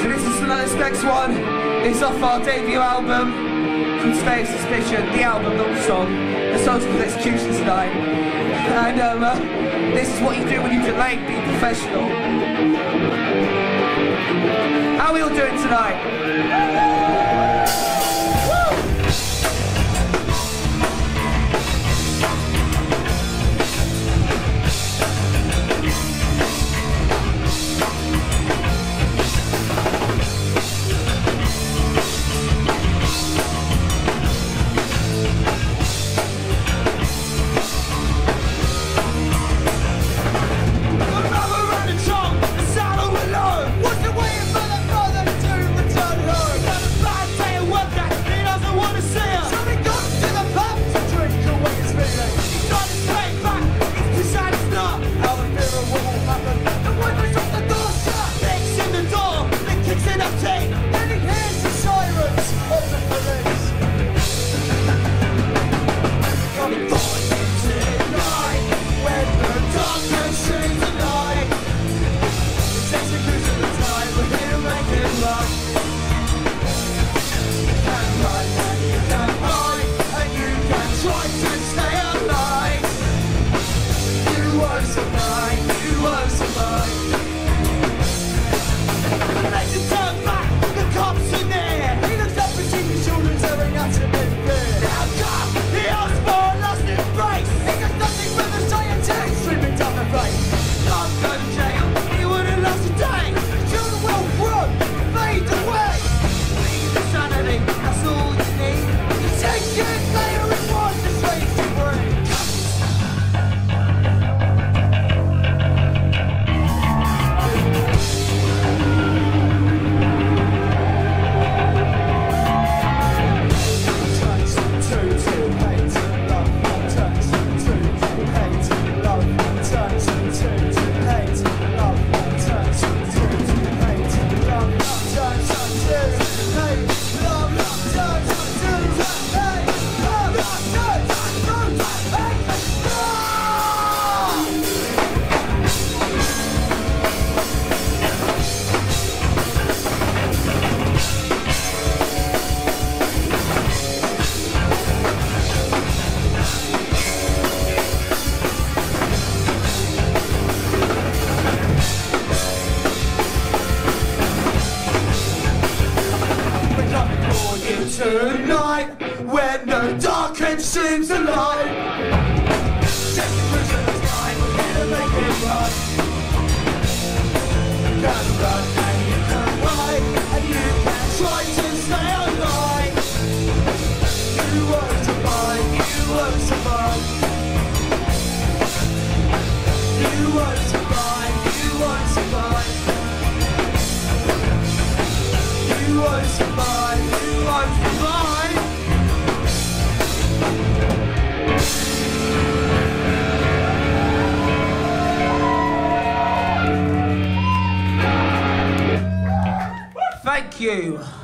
So this is this next one. It's off our debut album called Stay of Suspicion. The album, not the song. The song's called Executioners Night. And um, uh, this is what you do when you delay being professional. How are we all doing tonight? Tonight when the dark. Just the prisoners time, we're to make it right. Can run and you can hide, and you can try to stay alive. You won't survive, you won't survive. You won't survive, you won't survive. You won't survive, Thank you.